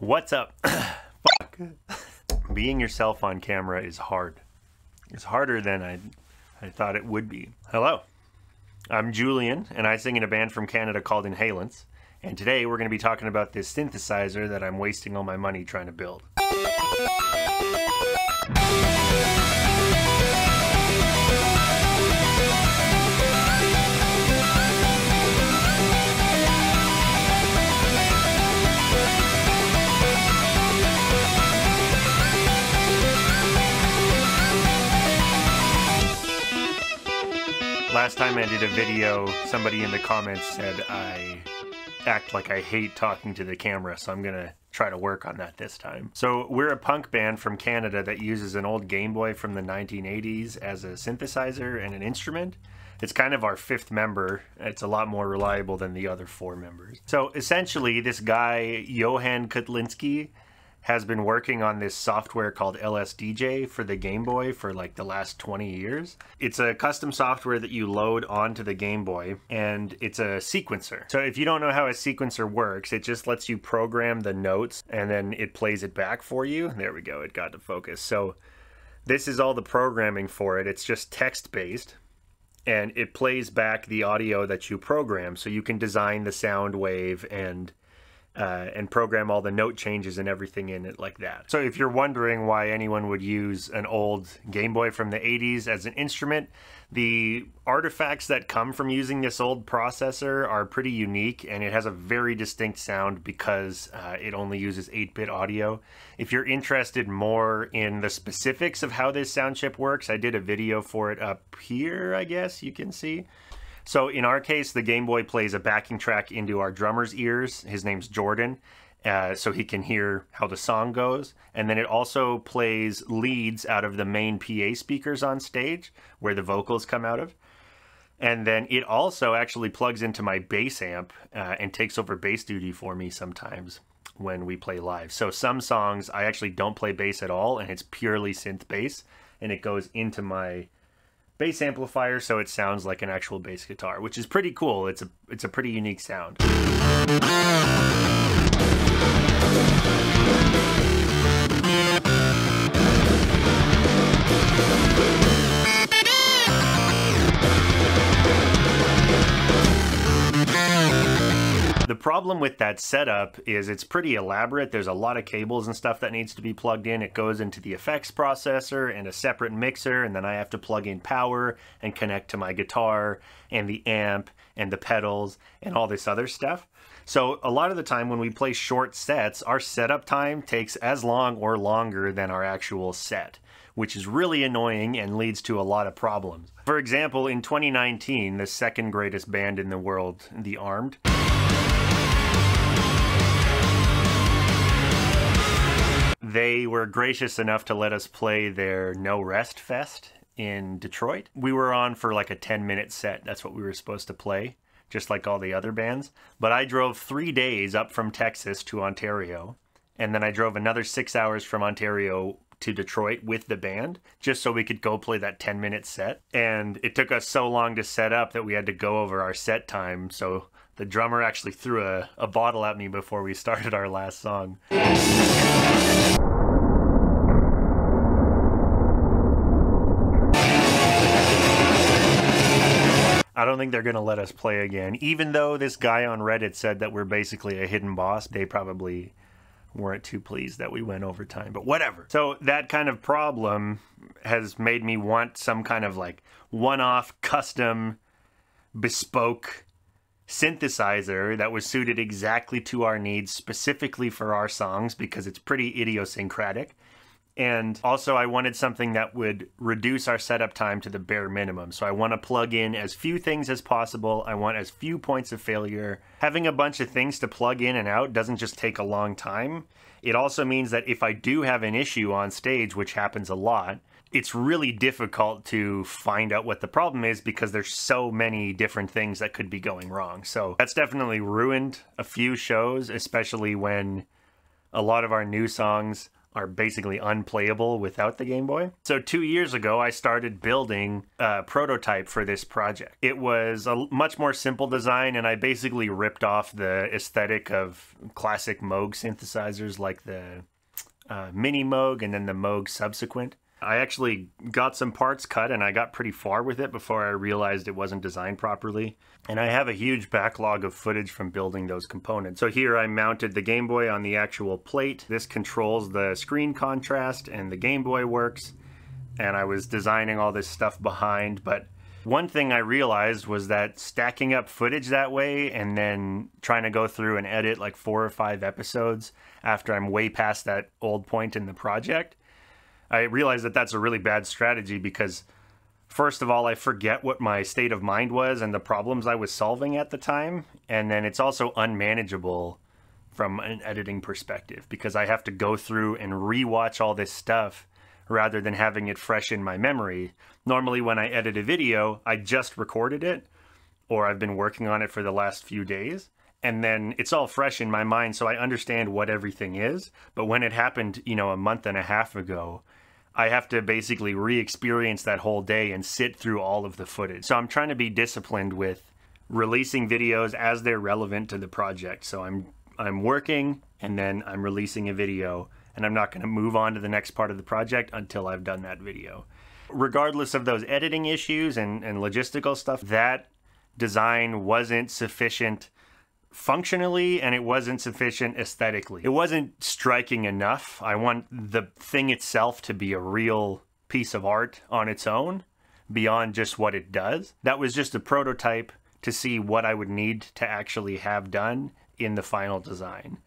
What's up? Fuck. Being yourself on camera is hard. It's harder than I, I thought it would be. Hello. I'm Julian, and I sing in a band from Canada called Inhalants. And today we're going to be talking about this synthesizer that I'm wasting all my money trying to build. Last time I did a video, somebody in the comments said I act like I hate talking to the camera, so I'm gonna try to work on that this time. So we're a punk band from Canada that uses an old Game Boy from the 1980s as a synthesizer and an instrument. It's kind of our fifth member. It's a lot more reliable than the other four members. So essentially, this guy, Johan Kotlinski, has been working on this software called LSDJ for the Game Boy for like the last 20 years. It's a custom software that you load onto the Game Boy and it's a sequencer. So if you don't know how a sequencer works, it just lets you program the notes and then it plays it back for you. There we go, it got to focus. So this is all the programming for it. It's just text based and it plays back the audio that you program so you can design the sound wave and uh, and program all the note changes and everything in it like that. So if you're wondering why anyone would use an old Game Boy from the 80s as an instrument, the artifacts that come from using this old processor are pretty unique and it has a very distinct sound because uh, it only uses 8-bit audio. If you're interested more in the specifics of how this sound chip works, I did a video for it up here, I guess you can see. So in our case, the Game Boy plays a backing track into our drummer's ears. His name's Jordan. Uh, so he can hear how the song goes. And then it also plays leads out of the main PA speakers on stage where the vocals come out of. And then it also actually plugs into my bass amp uh, and takes over bass duty for me sometimes when we play live. So some songs I actually don't play bass at all and it's purely synth bass and it goes into my bass amplifier so it sounds like an actual bass guitar, which is pretty cool. It's a it's a pretty unique sound. Problem with that setup is it's pretty elaborate. There's a lot of cables and stuff that needs to be plugged in. It goes into the effects processor and a separate mixer, and then I have to plug in power and connect to my guitar and the amp and the pedals and all this other stuff. So a lot of the time when we play short sets, our setup time takes as long or longer than our actual set which is really annoying and leads to a lot of problems. For example, in 2019, the second greatest band in the world, The Armed, they were gracious enough to let us play their No Rest Fest in Detroit. We were on for like a 10 minute set. That's what we were supposed to play, just like all the other bands. But I drove three days up from Texas to Ontario. And then I drove another six hours from Ontario to Detroit with the band just so we could go play that 10 minute set. And it took us so long to set up that we had to go over our set time. So the drummer actually threw a, a bottle at me before we started our last song. Don't think they're going to let us play again. Even though this guy on Reddit said that we're basically a hidden boss, they probably weren't too pleased that we went overtime, but whatever. So that kind of problem has made me want some kind of like one off, custom, bespoke synthesizer that was suited exactly to our needs, specifically for our songs, because it's pretty idiosyncratic. And also, I wanted something that would reduce our setup time to the bare minimum. So I want to plug in as few things as possible. I want as few points of failure. Having a bunch of things to plug in and out doesn't just take a long time. It also means that if I do have an issue on stage, which happens a lot, it's really difficult to find out what the problem is because there's so many different things that could be going wrong. So that's definitely ruined a few shows, especially when a lot of our new songs are basically unplayable without the Game Boy. So, two years ago, I started building a prototype for this project. It was a much more simple design, and I basically ripped off the aesthetic of classic Moog synthesizers like the uh, Mini Moog and then the Moog subsequent. I actually got some parts cut and I got pretty far with it before I realized it wasn't designed properly. And I have a huge backlog of footage from building those components. So here I mounted the Game Boy on the actual plate. This controls the screen contrast and the Game Boy works. And I was designing all this stuff behind, but one thing I realized was that stacking up footage that way and then trying to go through and edit like four or five episodes after I'm way past that old point in the project I realize that that's a really bad strategy because, first of all, I forget what my state of mind was and the problems I was solving at the time. And then it's also unmanageable from an editing perspective because I have to go through and rewatch all this stuff rather than having it fresh in my memory. Normally, when I edit a video, I just recorded it or I've been working on it for the last few days and then it's all fresh in my mind so I understand what everything is. But when it happened, you know, a month and a half ago, I have to basically re-experience that whole day and sit through all of the footage. So I'm trying to be disciplined with releasing videos as they're relevant to the project. So I'm I'm working and then I'm releasing a video and I'm not going to move on to the next part of the project until I've done that video. Regardless of those editing issues and, and logistical stuff, that design wasn't sufficient functionally and it wasn't sufficient aesthetically. It wasn't striking enough. I want the thing itself to be a real piece of art on its own beyond just what it does. That was just a prototype to see what I would need to actually have done in the final design.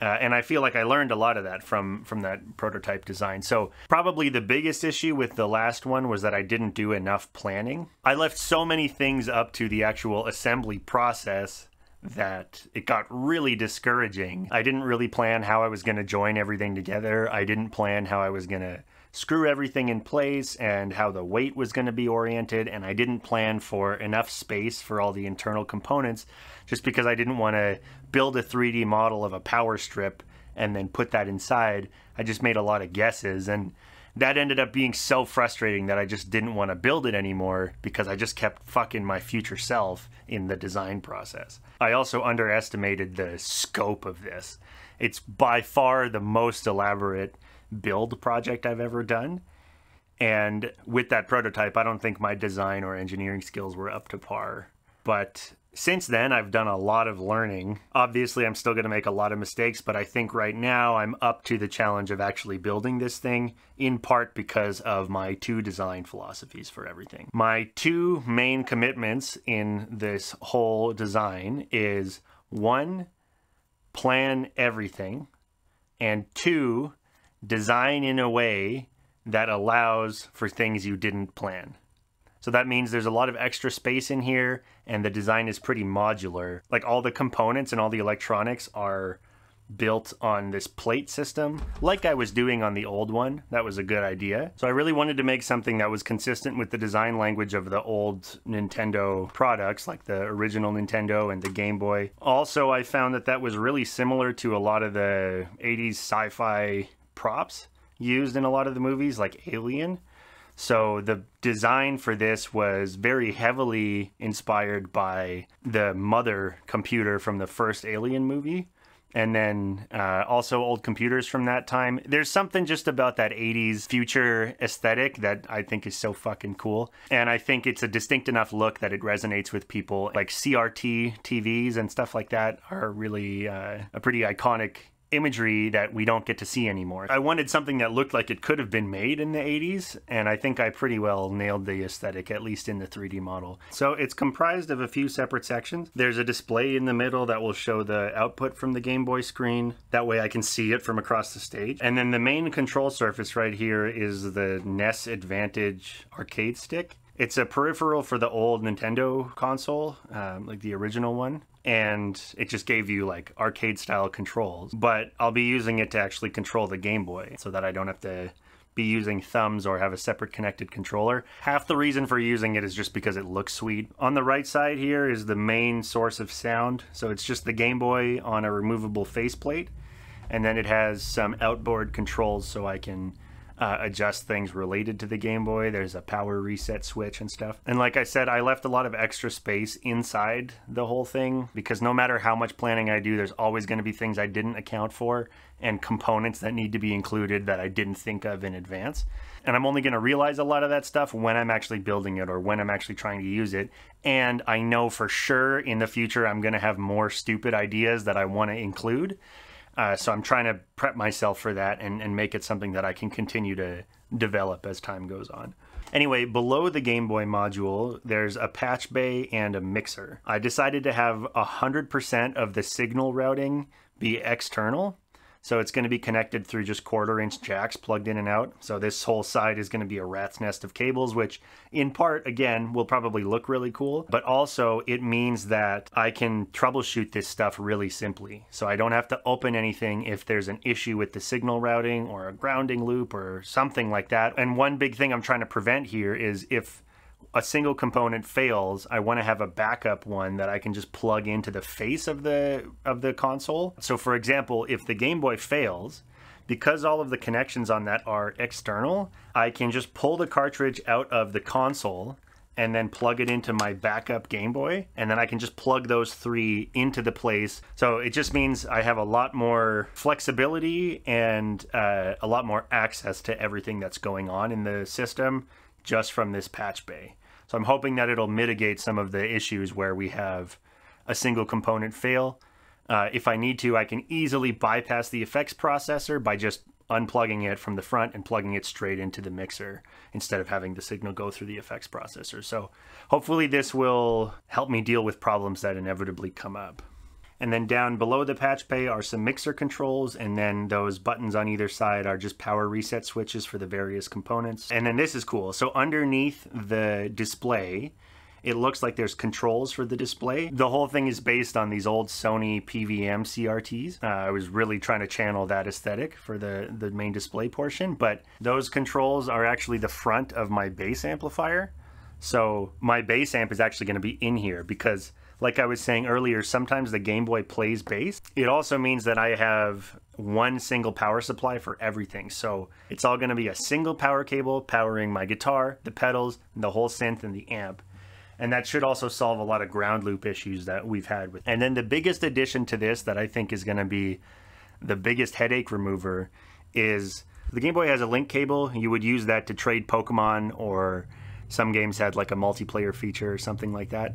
Uh, and I feel like I learned a lot of that from from that prototype design. So probably the biggest issue with the last one was that I didn't do enough planning. I left so many things up to the actual assembly process that it got really discouraging. I didn't really plan how I was going to join everything together. I didn't plan how I was going to screw everything in place and how the weight was going to be oriented. And I didn't plan for enough space for all the internal components just because I didn't want to build a 3D model of a power strip and then put that inside. I just made a lot of guesses. And that ended up being so frustrating that I just didn't want to build it anymore because I just kept fucking my future self in the design process. I also underestimated the scope of this. It's by far the most elaborate build project I've ever done. And with that prototype, I don't think my design or engineering skills were up to par. But since then, I've done a lot of learning. Obviously, I'm still going to make a lot of mistakes, but I think right now I'm up to the challenge of actually building this thing, in part because of my two design philosophies for everything. My two main commitments in this whole design is one, plan everything, and two, design in a way that allows for things you didn't plan. So that means there's a lot of extra space in here and the design is pretty modular. Like all the components and all the electronics are built on this plate system like I was doing on the old one. That was a good idea. So I really wanted to make something that was consistent with the design language of the old Nintendo products like the original Nintendo and the Game Boy. Also, I found that that was really similar to a lot of the 80s sci-fi props used in a lot of the movies like Alien. So the design for this was very heavily inspired by the mother computer from the first Alien movie. And then uh, also old computers from that time. There's something just about that 80s future aesthetic that I think is so fucking cool. And I think it's a distinct enough look that it resonates with people. Like CRT TVs and stuff like that are really uh, a pretty iconic imagery that we don't get to see anymore. I wanted something that looked like it could have been made in the 80s, and I think I pretty well nailed the aesthetic, at least in the 3D model. So it's comprised of a few separate sections. There's a display in the middle that will show the output from the Game Boy screen. That way I can see it from across the stage. And then the main control surface right here is the NES Advantage arcade stick. It's a peripheral for the old Nintendo console, um, like the original one and it just gave you like arcade style controls. But I'll be using it to actually control the Game Boy so that I don't have to be using thumbs or have a separate connected controller. Half the reason for using it is just because it looks sweet. On the right side here is the main source of sound. So it's just the Game Boy on a removable faceplate. And then it has some outboard controls so I can uh, adjust things related to the Game Boy. There's a power reset switch and stuff. And like I said, I left a lot of extra space inside the whole thing because no matter how much planning I do, there's always going to be things I didn't account for and components that need to be included that I didn't think of in advance. And I'm only going to realize a lot of that stuff when I'm actually building it or when I'm actually trying to use it. And I know for sure in the future I'm going to have more stupid ideas that I want to include. Uh, so I'm trying to prep myself for that and, and make it something that I can continue to develop as time goes on. Anyway, below the Game Boy module, there's a patch bay and a mixer. I decided to have 100% of the signal routing be external so it's going to be connected through just quarter inch jacks plugged in and out. So this whole side is going to be a rat's nest of cables, which in part, again, will probably look really cool. But also it means that I can troubleshoot this stuff really simply. So I don't have to open anything if there's an issue with the signal routing or a grounding loop or something like that. And one big thing I'm trying to prevent here is if a single component fails, I want to have a backup one that I can just plug into the face of the of the console. So for example, if the Game Boy fails, because all of the connections on that are external, I can just pull the cartridge out of the console and then plug it into my backup Game Boy, and then I can just plug those three into the place. So it just means I have a lot more flexibility and uh, a lot more access to everything that's going on in the system just from this patch bay. So I'm hoping that it'll mitigate some of the issues where we have a single component fail. Uh, if I need to, I can easily bypass the effects processor by just unplugging it from the front and plugging it straight into the mixer instead of having the signal go through the effects processor. So hopefully this will help me deal with problems that inevitably come up. And then down below the patch bay are some mixer controls, and then those buttons on either side are just power reset switches for the various components. And then this is cool. So underneath the display, it looks like there's controls for the display. The whole thing is based on these old Sony PVM CRTs. Uh, I was really trying to channel that aesthetic for the, the main display portion, but those controls are actually the front of my bass amplifier. So my bass amp is actually going to be in here because like I was saying earlier, sometimes the Game Boy plays bass. It also means that I have one single power supply for everything. So it's all going to be a single power cable powering my guitar, the pedals, the whole synth, and the amp. And that should also solve a lot of ground loop issues that we've had with. And then the biggest addition to this that I think is going to be the biggest headache remover is the Game Boy has a link cable. You would use that to trade Pokemon or some games had like a multiplayer feature or something like that.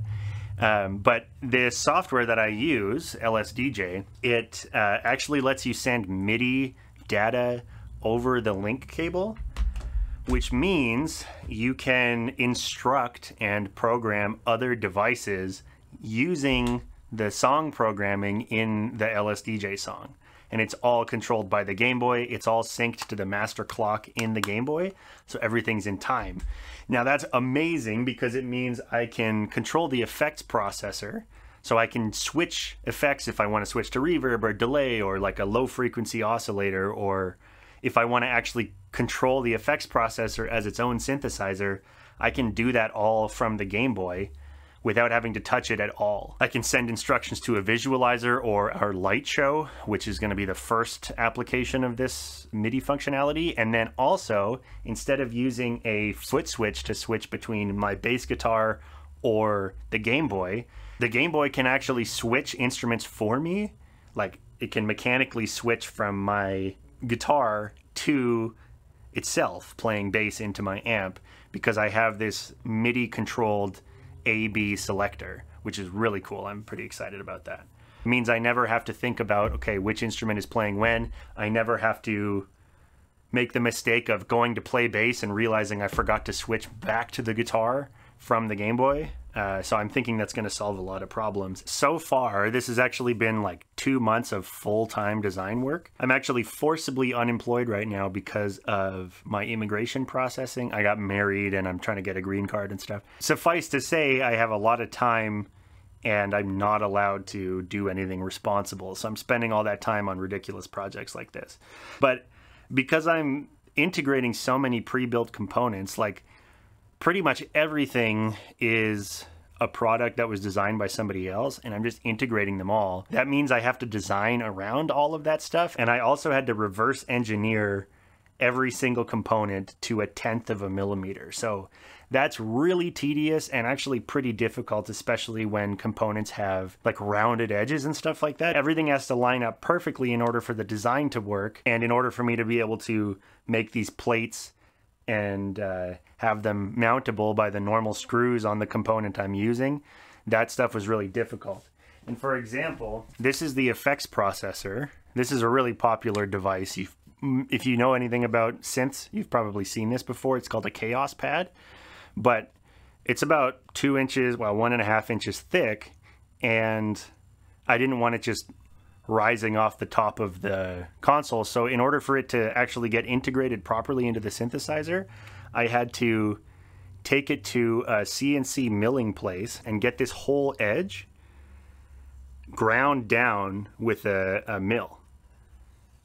Um, but the software that I use, LSDJ, it uh, actually lets you send MIDI data over the link cable, which means you can instruct and program other devices using the song programming in the LSDJ song and it's all controlled by the Game Boy. It's all synced to the master clock in the Game Boy, so everything's in time. Now that's amazing because it means I can control the effects processor. So I can switch effects if I want to switch to reverb or delay or like a low frequency oscillator or if I want to actually control the effects processor as its own synthesizer, I can do that all from the Game Boy without having to touch it at all. I can send instructions to a visualizer or our light show, which is going to be the first application of this MIDI functionality. And then also, instead of using a foot switch to switch between my bass guitar or the Game Boy, the Game Boy can actually switch instruments for me. Like it can mechanically switch from my guitar to itself playing bass into my amp because I have this MIDI controlled a-B selector, which is really cool. I'm pretty excited about that. It means I never have to think about, okay, which instrument is playing when. I never have to make the mistake of going to play bass and realizing I forgot to switch back to the guitar from the Game Boy. Uh, so I'm thinking that's going to solve a lot of problems. So far, this has actually been like two months of full-time design work. I'm actually forcibly unemployed right now because of my immigration processing. I got married and I'm trying to get a green card and stuff. Suffice to say, I have a lot of time and I'm not allowed to do anything responsible. So I'm spending all that time on ridiculous projects like this. But because I'm integrating so many pre-built components, like pretty much everything is a product that was designed by somebody else and I'm just integrating them all. That means I have to design around all of that stuff. And I also had to reverse engineer every single component to a tenth of a millimeter. So that's really tedious and actually pretty difficult, especially when components have like rounded edges and stuff like that. Everything has to line up perfectly in order for the design to work and in order for me to be able to make these plates and uh, have them mountable by the normal screws on the component I'm using, that stuff was really difficult. And for example, this is the effects processor. This is a really popular device. You've, mm, if you know anything about synths, you've probably seen this before. It's called a Kaoss Pad, but it's about two inches, well, one and a half inches thick, and I didn't want it just rising off the top of the console. So in order for it to actually get integrated properly into the synthesizer, I had to take it to a CNC milling place and get this whole edge ground down with a, a mill.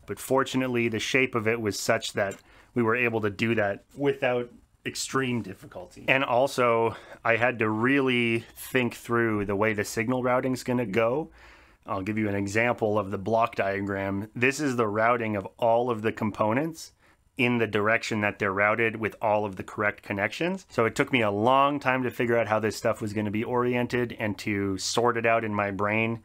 But fortunately, the shape of it was such that we were able to do that without extreme difficulty. And also, I had to really think through the way the signal routing is going to go I'll give you an example of the block diagram. This is the routing of all of the components in the direction that they're routed with all of the correct connections. So it took me a long time to figure out how this stuff was going to be oriented and to sort it out in my brain.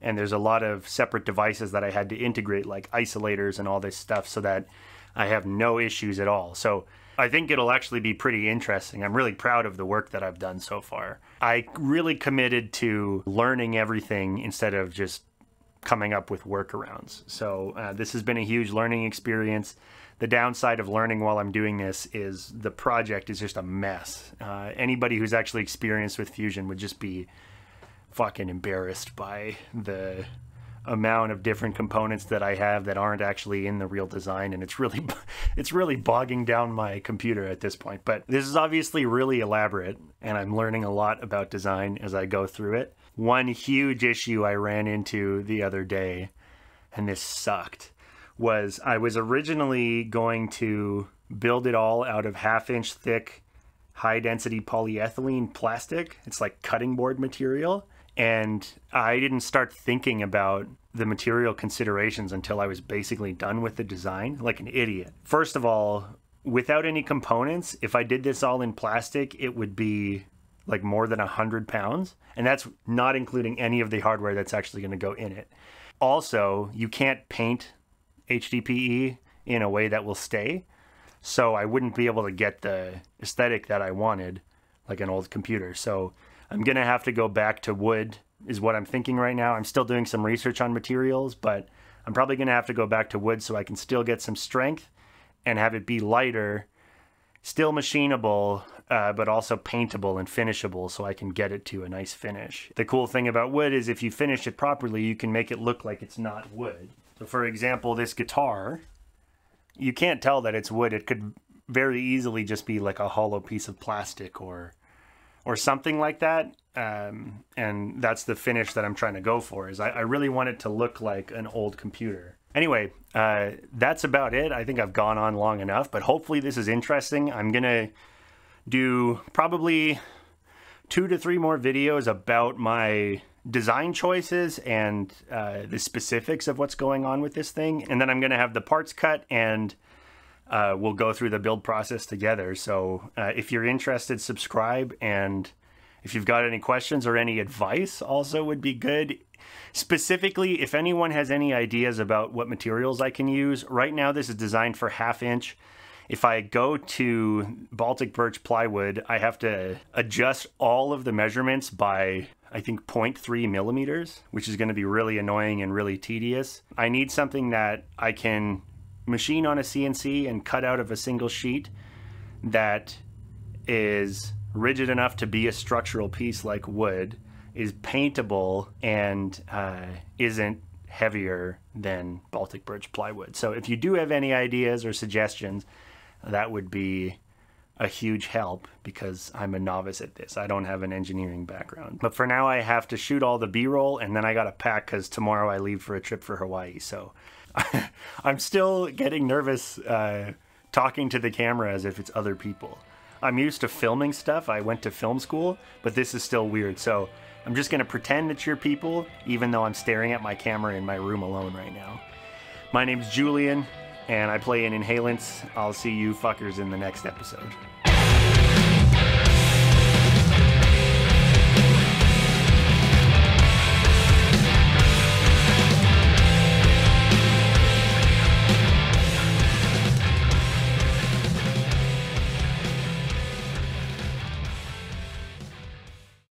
And there's a lot of separate devices that I had to integrate like isolators and all this stuff so that I have no issues at all. So I think it'll actually be pretty interesting. I'm really proud of the work that I've done so far. I really committed to learning everything instead of just coming up with workarounds. So uh, this has been a huge learning experience. The downside of learning while I'm doing this is the project is just a mess. Uh, anybody who's actually experienced with Fusion would just be fucking embarrassed by the amount of different components that I have that aren't actually in the real design and it's really it's really bogging down my computer at this point. But this is obviously really elaborate and I'm learning a lot about design as I go through it. One huge issue I ran into the other day and this sucked was I was originally going to build it all out of half inch thick high density polyethylene plastic it's like cutting board material and I didn't start thinking about the material considerations until I was basically done with the design, like an idiot. First of all, without any components, if I did this all in plastic, it would be like more than a hundred pounds. And that's not including any of the hardware that's actually going to go in it. Also, you can't paint HDPE in a way that will stay. So I wouldn't be able to get the aesthetic that I wanted, like an old computer. So I'm going to have to go back to wood, is what I'm thinking right now. I'm still doing some research on materials, but I'm probably going to have to go back to wood so I can still get some strength and have it be lighter, still machinable, uh, but also paintable and finishable so I can get it to a nice finish. The cool thing about wood is if you finish it properly, you can make it look like it's not wood. So, for example, this guitar, you can't tell that it's wood. It could very easily just be like a hollow piece of plastic or or something like that. Um, and that's the finish that I'm trying to go for. Is I, I really want it to look like an old computer. Anyway, uh, that's about it. I think I've gone on long enough, but hopefully this is interesting. I'm gonna do probably two to three more videos about my design choices and uh, the specifics of what's going on with this thing. And then I'm gonna have the parts cut and uh, we'll go through the build process together. So uh, if you're interested, subscribe. And if you've got any questions or any advice, also would be good. Specifically, if anyone has any ideas about what materials I can use, right now this is designed for half inch. If I go to Baltic Birch plywood, I have to adjust all of the measurements by I think 0.3 millimeters, which is going to be really annoying and really tedious. I need something that I can machine on a CNC and cut out of a single sheet that is rigid enough to be a structural piece like wood, is paintable, and uh, isn't heavier than Baltic birch plywood. So if you do have any ideas or suggestions, that would be a huge help because I'm a novice at this. I don't have an engineering background. But for now, I have to shoot all the B roll and then I got to pack because tomorrow I leave for a trip for Hawaii. So I'm still getting nervous uh, talking to the camera as if it's other people. I'm used to filming stuff. I went to film school, but this is still weird. So I'm just going to pretend it's your people, even though I'm staring at my camera in my room alone right now. My name's Julian and I play in Inhalants. I'll see you fuckers in the next episode.